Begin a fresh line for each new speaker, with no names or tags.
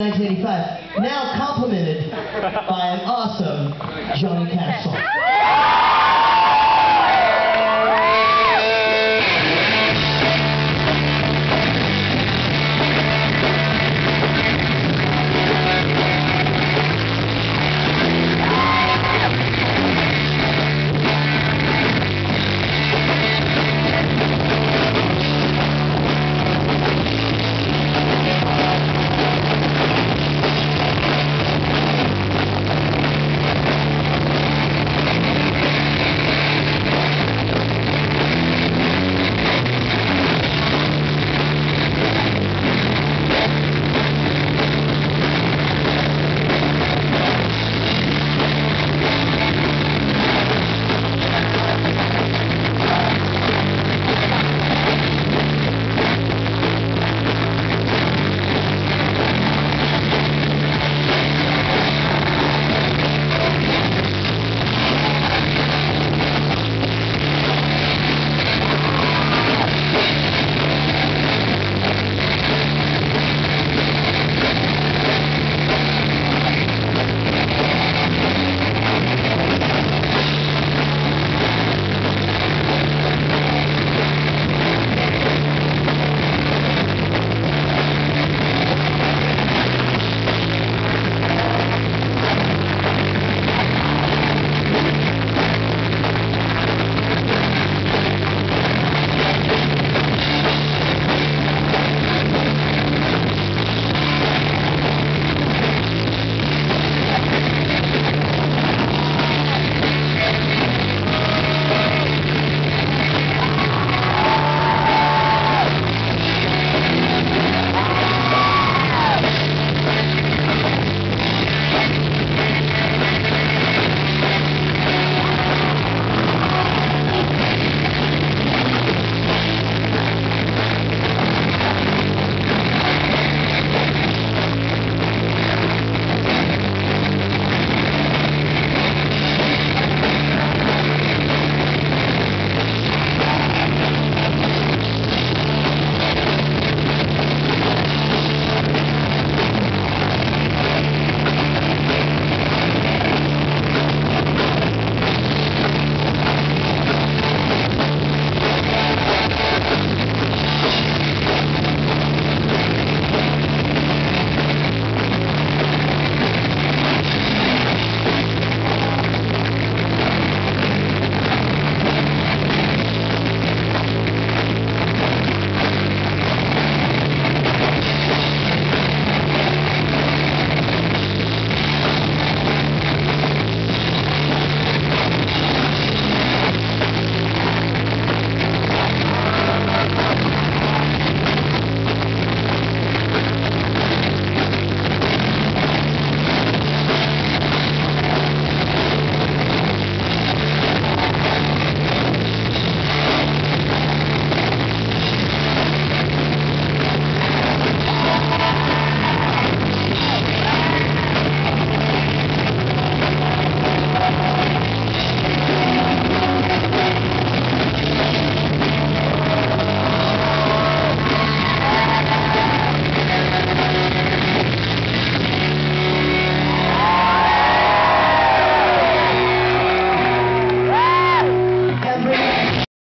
1985, now complemented by an awesome Johnny Cash song.